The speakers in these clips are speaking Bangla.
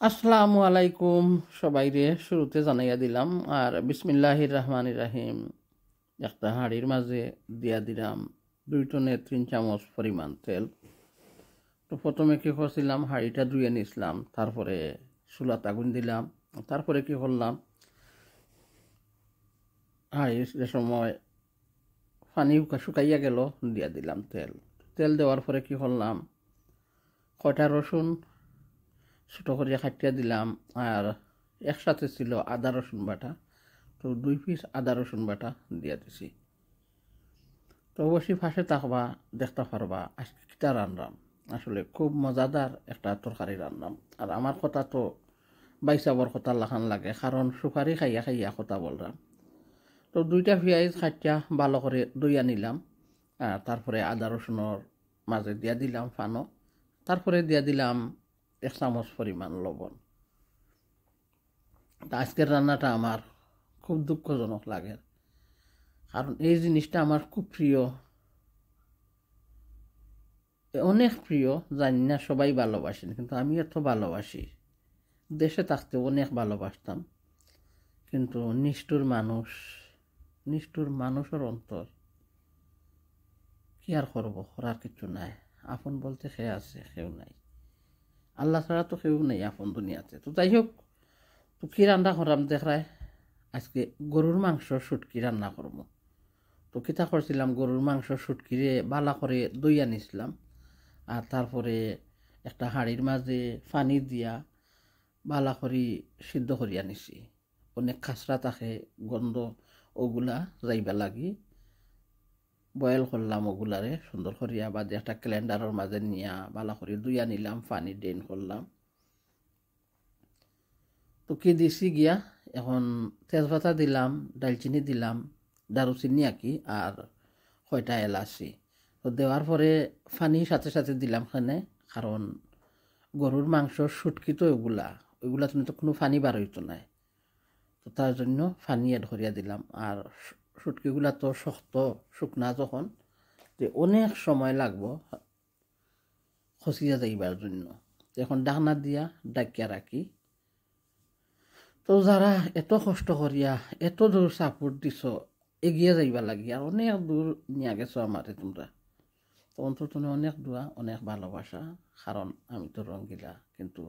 আসসালামু আলাইকুম। সবাই রে, শুরুতে জানাইয়া দিলাম, আর বিসমিল্লাহির রহমান রাহিম। একটা হাঁড়ির মাঝে দিয়া দিলাম দুই টনে তিন চামচ পরিমাণ তেল। তো প্রথমে কী করছিলাম, হাঁড়িটা ধুয়ে নিছিলাম, তারপরে চুলাত আগুন দিলাম, তারপরে কি করলাম, হাঁড়ির যে সময় পানি শুকাইয়া গেল, দিয়া দিলাম তেল। তেল দেওয়ার পরে কি করলাম, কয়টা রসুন ছোটো করে খাটিয়া দিলাম, আর একসাথে ছিল আদা, রসুন বাটা। তো দুই পিস আদা, রসুন বাটা দিয়ে দিছি। তো অবশ্যই ফাঁসে থাকবা, দেখতে পারবা, আজকে কিটা রান্নাম। আসলে খুব মজাদার একটা তরকারি রান্নাম। আর আমার কথা তো বাইসাবর কথা লাখান লাগে, কারণ সুপারি খাইয়া খাইয়া কথা বললাম। তো দুইটা পেঁয়াজ খাটিয়া ভালো করে দইয়া নিলাম তারপরে আদা, রসুনের মাঝে দিয়া দিলাম ফানো। তারপরে দিয়া দিলাম এক চামচ পরিমাণ লবণ। তা আজকের রান্নাটা আমার খুব দুঃখজনক লাগে। কারণ এই জিনিসটা আমার খুব প্রিয় অনেক প্রিয় জানি না, সবাই ভালোবাসেন কিন্তু আমি এত ভালোবাসি। দেশে থাকতে অনেক ভালোবাসতাম। কিন্তু নিষ্ঠুর মানুষ নিষ্ঠুর মানুষের অন্তর কি আর করব? করার কিছু নাই। আপন বলতে সে আছে কেউ নাই। আল্লাহ ছাড়া তো কেউ নেই আপন দুনিয়াতে। তো যাই হোক, তো কী রান্না করাম দেখায় আজকে গরুর মাংস সুটকি রান্না করব। তো কিতা করছিলাম, গরুর মাংস সুটকিরে বালা করে দই আনিছিলাম। আর তারপরে একটা হাঁড়ির মাঝে পানি দিয়া বালা করি সিদ্ধ করি আনিছি। অনেক খাসরা থাকে, গন্ধ, ওগুলা যাইবা লাগি। বয়েল করলাম ওগুলারে সুন্দর করিয়া, বা একটা ক্যালেন্ডারের মাঝে নিয়া বালা করে দুইয়া নিলাম, পানি ড্রেন করলাম। তো কি দিছি গিয়া, এখন তেজপাতা দিলাম, ডালচিনি দিলাম, দারুচিনি আঁকি আর কয়টা এলাচি। তো দেওয়ার পরে পানি সাথে সাথে দিলাম খানে, কারণ গরুর মাংস সুটকি তো ওগুলা ওইগুলা তুমি তো কোনো পানি বার হইতো নাই। তো তার জন্য পানি এড করিয়া দিলাম। আর সুটকিগুলা তো শক্ত, শুকনা যখন, যে অনেক সময় লাগবো খসিয়া যাইবার জন্য। এখন ডাকনা দিয়া ডাকিয়া রাখি। তো যারা এত কষ্ট করিয়া এত দূর সাপোর্ট দিছ, এগিয়ে যাইবা লাগি, আর অনেক দূর নিয়ে গেছো আমারে তোমরা। তো অন্তর তুমি অনেক দোয়া, অনেক ভালোবাসা কারণ আমি তো রঙ্গিলা কিন্তু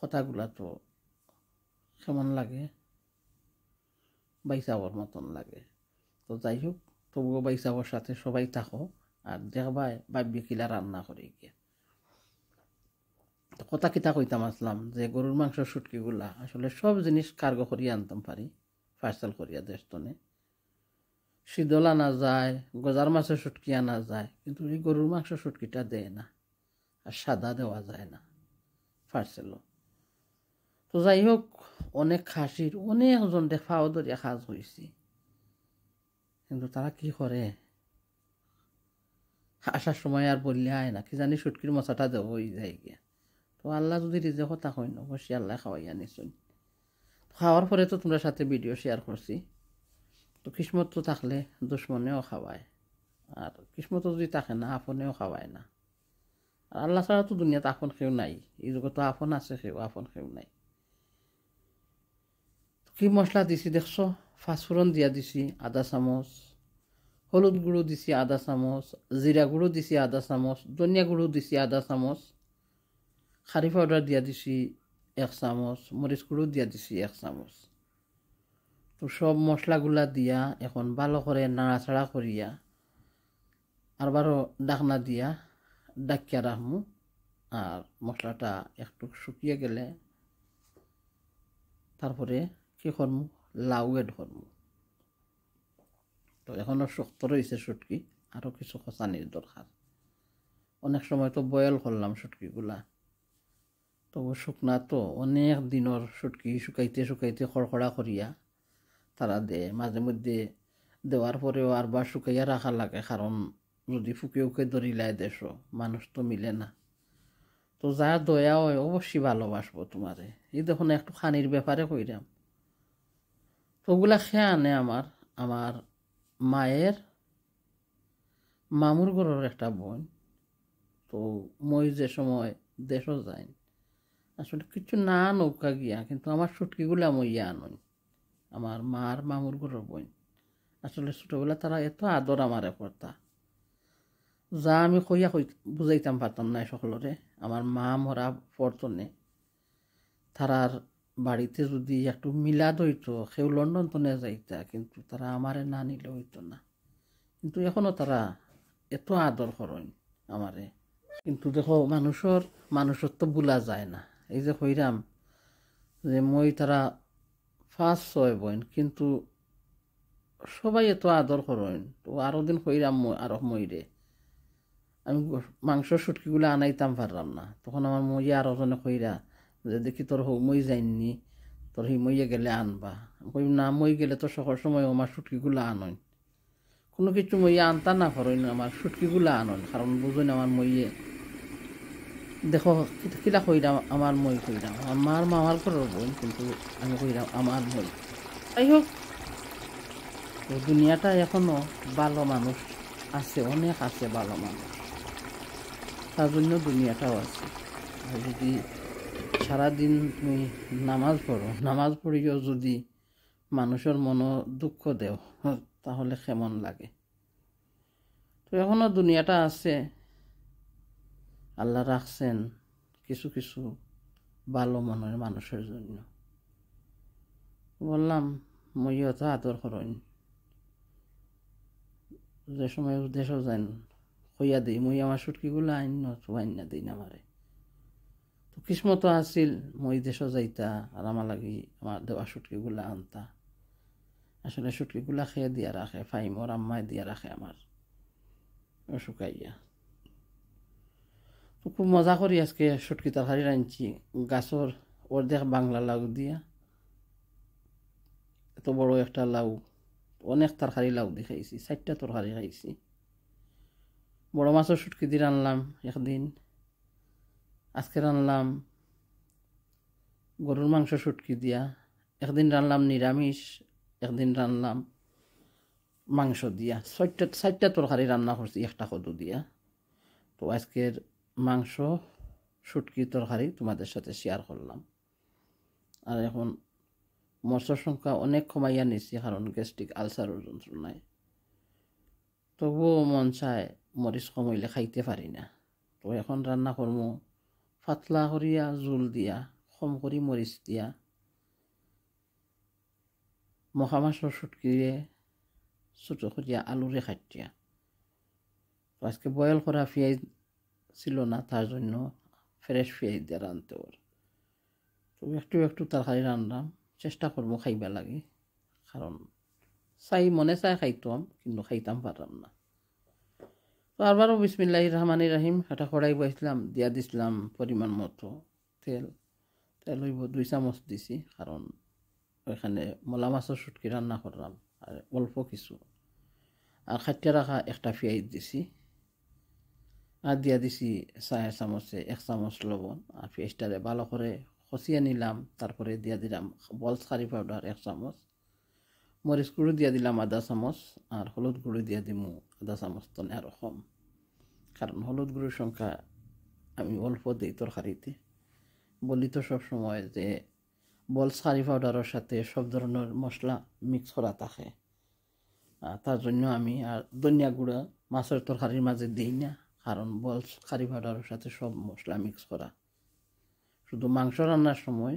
কথাগুলা তো কেমন লাগে? বাইসাবর মতন লাগে। তো যাই হোক তবুও বাইসাবর সাথে সবাই থাকো আর দেখবাই বাব্য কিলা রান্না করে গিয়ে। তো কথা কিতা কইতাম আসলাম যে গরুর মাংস সুটকিগুলা আসলে সব জিনিস কার্গো করিয়া আনতাম পারি পার্সেল করিয়া দেশতনে। শীতল আনা যায়, গজার মাছের সুটকি আনা যায়, কিন্তু এই গরুর মাংস সুটকিটা দেয় না আর সাদা দেওয়া যায় না পার্সেলও তো যাই হোক অনেক খাসির, অনেকজন দেখাও ধরিয়া সাজ হয়েছি কিন্তু তারা কি করে? আসার সময় আর বললে আয় না, কি জানি সুটকির মশাটা দেবই যায় গিয়া তো আল্লাহ যদি রিজে কথা কই না, অবশ্যই আল্লাহ খাওয়াই আনিছুন খাওয়ার পরে তো তোমরা সাথে ভিডিও শেয়ার করছি। তো কিসমত তো থাকলে দুশ্মনেও খাওয়ায়, আর কিসমত যদি থাকে না, আপনেও খাওয়ায় না। আর আল্লাহ ছাড়া তো দুনিয়াতে আপন কেউ নাই, এই যুগে তো আপন আছে, কেউ আপন কেউ নাই। কি মশলা দিছি দেখছ? ফাঁসফোড়ন দিয়া দিছি, আদা চামচ। হলুদ গুঁড়ো দিছি, আদা চামচ। জিরা গুঁড়ো দিছি, আদা চামচ। ধনিয়া গুঁড়ো দিছি, আদা চামচ। খারি পাউডার দিয়া দিছি, এক চামচ। মরিচ গুঁড়ো দিয়া দিছি, এক চামচ। তো সব মশলাগুলা দিয়া, এখন ভালো করে নাড়াচাড়া করিয়া আরবারও ডাকনা দিয়া ডাকিয়া রাখমু আর মশলাটা একটু শুকিয়ে গেলে, তারপরে কি করমু লাউ এড করমু তো এখনও শক্ত রয়েছে সুটকি আরও কিছু খসানির দরকার। অনেক সময় তো বয়েল করলাম সুটকিগুলা। তবু শুকনা তো অনেক দিনের সুটকি শুকাইতে শুকাইতে খড়খড়া করিয়া তারা দেয়। মাঝে মধ্যে দেওয়ার পরেও আর বা শুকাইয়া রাখা লাগে, কারণ যদি ফুকে উকে ধরিলায় দেশ, মানুষ তো মিলে না। তো যা দয়া হয়, অবশ্যই ভালোবাসবো তোমারে। এই দেখুন, একটু খানির ব্যাপারে কইরাম। তো ওগুলা খেয়ে আনে আমার আমার মায়ের মামুর ঘরের একটা বোন। তো মই যে সময় দেশও যাই, আসলে কিছু না নৌকা গিয়া, কিন্তু আমার সুটকিগুলা মইয়া আনই। আমার মার মামুর ঘরের বই আসলে ছোটোবেলা তারা এত আদর আমারে করতা। যা আমি কইয়া কই বুঝাইতাম পারতাম না সকলরে। আমার মা মরা পড়তনে তারার বাড়িতে যদি একটু মিলাদ হইতো, সেও লন্ডন তনে যাইতা, কিন্তু তারা আমারে না নিলে হইতো না। কিন্তু এখনও তারা এত আদর করেন আমারে। কিন্তু দেখো, মানুষের তো বোলা যায় না। এই যে হইরাম যে মই তারা ফার্স্ট ছয় বইন কিন্তু সবাই এত আদর করেন। তো আরও দিন হইরাম আরও মইরে। আমি মাংস সুটকিগুলো আনাইতাম পারলাম না। তখন আমার মই আরও জনে কইরা দেখি তোর মই যাইনি তোর হি মইয়ে গেলে আনবা। কই না, মই গেলে তো সকল সময় আমার সুটকিগুলো আনন কোনো কিছু মইয়া আনতা না করেন আমার সুটকিগুলো আনন কারণ বুঝুন আমার মইয়ে। দেখো কিলা কইরাম আমার মই কইরাম? আমার মামার ঘরের বোন, কিন্তু আমি কইরাম আমার মই। যাই হোক দুনিয়াটা এখনও ভালো মানুষ আছে, অনেক আছে ভালো মানুষ। তার জন্য দুনিয়াটাও আছে। যদি সারাদিন তুমি নামাজ পড়ো। নামাজ পড়িও যদি মানুষের মনো দুঃখ দেও তাহলে কেমন লাগে? তো এখনও দুনিয়াটা আছে। আল্লাহ রাখছেন কিছু কিছু ভালো মনের মানুষের জন্য। বললাম, মইও তো আদর করেন। যে সময় দেশও যান হইয়া দিই, মই আমার সুটকিগুলো আইন না দিই না আমারে। তো কিসমতো আছিল, মই দেশও যাইতা আর আমার লাগি আমার দেওয়া সুটকিগুলা আনতা। আসলে সুটকিগুলা খেয়ে দিয়া রাখে ফাইমর আম্মায় দিয়া রাখে আমার শুকাইয়া। তো খুব মজা করি আজকে সুটকি তরকারি রাঁধছি গাছর অর্ধেক বাংলা লাউ দিয়া। এত বড় একটা লাউ অনেক তরকারি লাউ দিয়ে খাইছি চারটা তরকারি খাইছি। বড় মাছের সুটকি দিয়ে রানলাম একদিন। আজকে রানলাম গরুর মাংস সুটকি দিয়া। একদিন রানলাম নিরামিষ, একদিন রানলাম মাংস দিয়া। ছয়টা চারটা তরকারি রান্না করছি, একটা কদু দিয়া। তো আজকের মাংস সুটকি তরকারি তোমাদের সাথে শেয়ার করলাম। আর এখন মৎস্য সংখ্যা অনেক কমাইয়া নিছি, কারণ গ্যাস্ট্রিক আলসারের যন্ত্রণায়। তবুও মন চায় মরিচ কমাইলে খাইতে পারি না। তো এখন রান্না করমু পাতলা করিয়া, জোল দিয়া কম কৰি মরিচ দিয়া। মখা মাছৰ সুটকিৰে ছোটো করিয়া আলুরে খাটিয়া আজকে বয়েল করা পেঁয়াজ ছিল না তার জন্য ফ্রেশ পেঁয়াজ দিয়ে রাঁধতে ওর তো একটু একটু তরকারি রান্নাম চেষ্টা করব খাইবা লাগে কারণ চাই মনে চাই খাইতাম কিন্তু খাইতাম পারলাম না। তো আবারও বিসমিল্লাহ রহমানি রাহিম একটা কড়াই বসলাম দিয়া দিছিলাম পরিমাণ মতো তেল। তেল হইব দুই চামচ দিছি, কারণ ওইখানে মলা মাছের সুটকি রান্না করলাম, আর অল্প কিছু। আর খাটিয়া রাখা একটা পেঁয়াজ দিছি, আর দিয়া দিছি চার চামচে এক চামচ লবণ। আর পেঁয়াজটারে ভালো করে খসিয়ে নিলাম, তারপরে দিয়া দিলাম বলস কারি পাউডার এক চামচ। মরিচ গুঁড়ো দিয়া দিলাম আধা চামচ আর হলুদ গুঁড়ো দিয়া দিমু আধা চামচ তনে আরও কম কারণ হলুদ গুঁড়োর সংখ্যা আমি অল্প দিই তরকারিতে বলি তো সবসময় যে বল কারি পাউডারের সাথে সব ধরনের মশলা মিক্স করা থাকে তার জন্য আমি আর ধনিয়া গুঁড়া মাছের তরকারির মাঝে দিই না। কারণ বল কারি পাউডারের সাথে সব মশলা মিক্স করা শুধু মাংস রান্নার সময়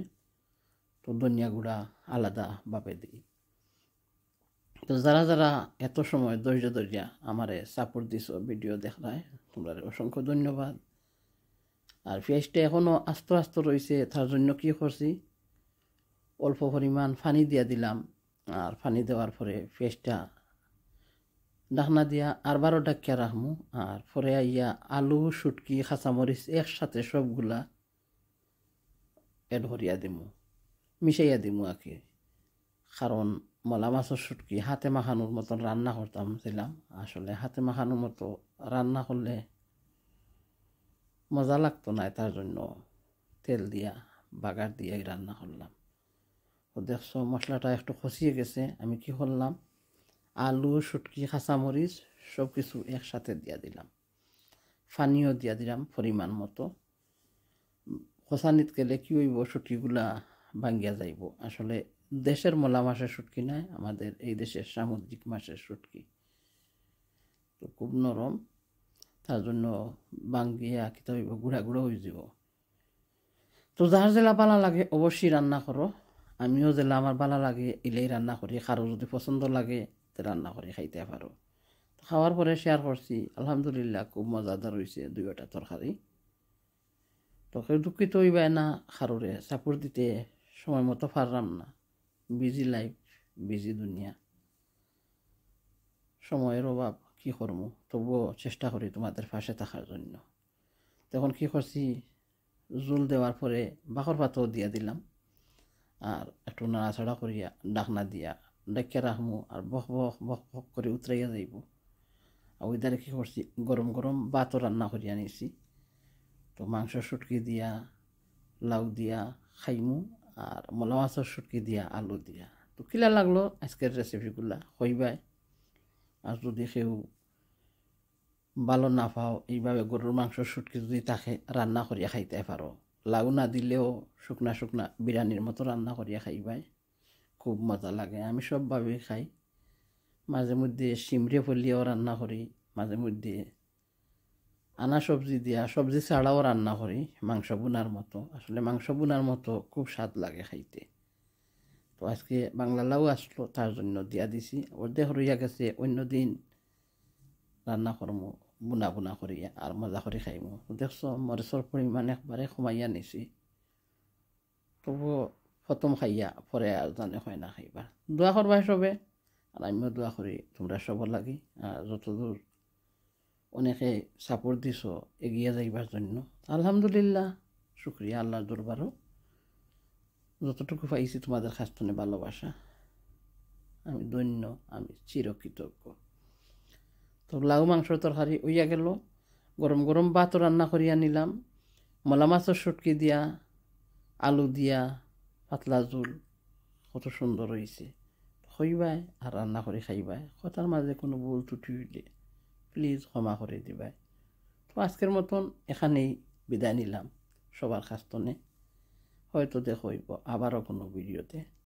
তো ধনিয়া গুঁড়া আলাদাভাবে দিই। তো যারা যারা এত সময় ধৈর্য ধৈর্য আমারে সাপোর্ট দিছ ভিডিও দেখায়, তোমরা অসংখ্য ধন্যবাদ। আর পেঁয়াজটা এখনও আস্তে আস্তে রয়েছে তার জন্য কী করছি? অল্প পরিমাণ পানি দিয়া দিলাম, আর পানি দেওয়ার পরে পেঁয়াজটা ডাকনা দিয়া আর বারো ডাকিয়া রাখমু, আর পরে আইয়া আলু সুটকি খাঁচামরিচ একসাথে সবগুলা এড করিয়া দিমু, মিশাইয়া দিমু আর কি কারণ মলা মাছের সুটকি হাতে মাখানোর মতন রান্না করতাম ছিলাম আসলে হাতে মাখানোর মতো রান্না করলে মজা লাগতো না, তার জন্য তেল দিয়া, বাগার দিয়াই রান্না করলাম। তো দেখছ, মশলাটা একটু খসিয়ে গেছে, আমি কি করলাম? আলু সুটকি কাঁচামরিচ সব কিছু একসাথে দিয়া দিলাম। পানিও দিয়া দিলাম পরিমাণ মতো। খোসানিত গেলে কী হইব? শুটকিগুলা ভাঙ্গিয়া যাইব। আসলে দেশের মলা মাছের শুটকি নয়, আমাদের এই দেশের সামুদ্রিক মাছের শুটকি তো খুব নরম, তার জন্য ভাঙ্গিয়া কিতা হইব, গুঁড়া গুঁড়ো হয়ে যাব। তো যার জেলা পালা লাগে অবশ্যই রান্না করো। আমিও জেলা আমার ভালো লাগে, এলেই রান্না করি। কারও যদি পছন্দ লাগে, তো রান্না করে খাইতে পারো। তো খাওয়ার পরে শেয়ার করছি, আলহামদুলিল্লাহ খুব মজাদার হয়েছে দুইটা তরকারি। তো কেউ দুঃখিত হইবে না খারুরে সাপোর্ট দিতে সময় মতো পারলাম না। বিজি লাইফ বিজি দুনিয়া। সময়ের অভাব, কী করব? তবুও চেষ্টা করি তোমাদের পাশে থাকার জন্য। তখন কী করছি? জোল দেওয়ার পরে বাকর পাতও দিয়া দিলাম। আর একটু নাড়াচাড়া করিয়া ডাকনা দিয়া ডাকিয়া রাখমু আর বক বক বক বক করে উতরাইয়া যাইব। আর ওই দ্বারা কী করছি? গরম গরম ভাতও রান্না করিয়া নিছি। তো মাংস শুটকি দিয়া, লাউ দিয়া খাইমু আর মলা মাছের শুটকি দিয়া, আলু দিয়া। তো কিলা লাগল? আজকের রেসিপিগুলা হইবাই আর যদি কেউ ভালো না পাও এইভাবে গরুর মাংস শুটকি যদি তাকে রান্না করিয়া খাইতে পারো লাউ না দিলেও শুকনা শুকনা বিরিয়ানির মতো রান্না করিয়া খাইবাই। খুব মজা লাগে। আমি সবভাবেই খাই। মাঝে মধ্যে সিমড়ে ফলিয়াও রান্না করি। মাঝে মধ্যে আনা সবজি দিয়া, সবজি ছাড়াও রান্না করি, মাংস বুনার মতো। আসলে মাংস বুনার মতো খুব স্বাদ লাগে খাইতে। তো আজকে বাংলা লাউ আসলো, তার জন্য দিয়া দিছি। অর্ধেক রইয়া গেছে, অন্য দিন রান্না করমু, বোনা বোনা করিয়া আর মজা করে খাইমু। দেখছ মরিচর পরিমাণ একবারে কমাইয়া নিছি। তবুও প্রথম খাইয়া পরে আর জানে হয় না খাইবা। দোয়া করবা সবে আর আমিও দোয়া করি তোমরা সব লাগি আর যতদূর অনেকে সাপোর্ট দিছ, এগিয়ে যাইবার জন্য। আলহামদুলিল্লাহ, শুক্রিয়া, আল্লাহর দরবারও। যতটুকু পাইছি তোমাদের খাস্তনে ভালোবাসা। আমি ধন্য, আমি চিরকৃতজ্ঞ। তো লাউ মাংসর তরকারি উইয়া গেল। গরম গরম ভাতও রান্না করিয়া নিলাম। মলা মাছের শুটকি দিয়া, আলু দিয়া, পাতলা জোল কত সুন্দর হয়েছে খইবাই আর রান্না করে খাইবাই। কথার মাঝে কোনো ভুল ত্রুটি হইলে। প্লিজ ক্ষমা করে দিবাই। তো আজকের মতন এখানেই বিদায় নিলাম সবার খাস্তনে হয়তো দেখইব আবারও কোনো ভিডিওতে।